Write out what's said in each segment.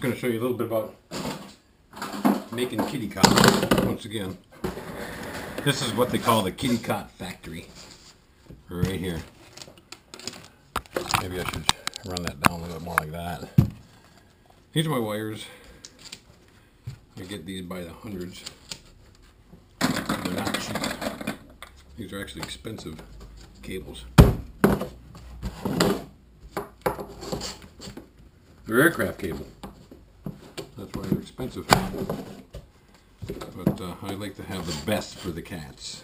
just going to show you a little bit about making kitty cots once again. This is what they call the kitty cot factory. Right here. Maybe I should run that down a little bit more like that. These are my wires. I get these by the hundreds. They're not cheap. These are actually expensive cables. They're aircraft cable. That's why they're expensive. But uh, I like to have the best for the cats.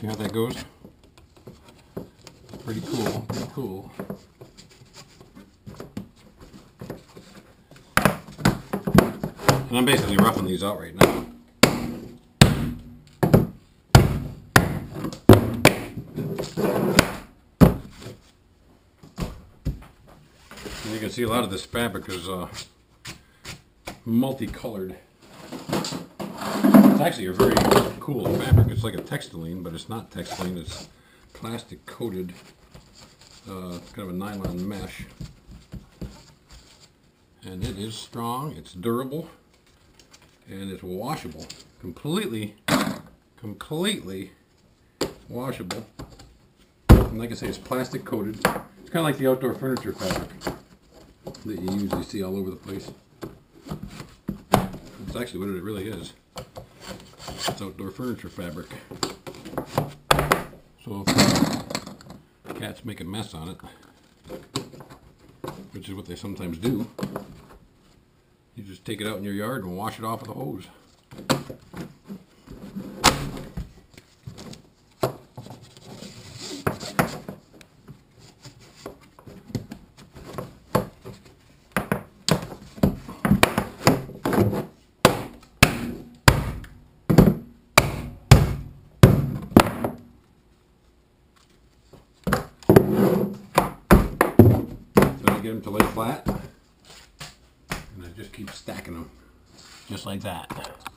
See how that goes? Pretty cool, pretty cool. And I'm basically roughing these out right now. And you can see a lot of this fabric is uh, multicolored. It's actually a very cool fabric. It's like a Textilene, but it's not Textilene. It's plastic coated. Uh, it's kind of a nylon mesh. And it is strong, it's durable, and it's washable. Completely, completely washable. And like I say, it's plastic coated. It's kind of like the outdoor furniture fabric that you usually see all over the place. It's actually what it really is. It's outdoor furniture fabric. So if cats make a mess on it, which is what they sometimes do, you just take it out in your yard and wash it off with a hose. Get them to lay flat, just keep stacking them, just like that.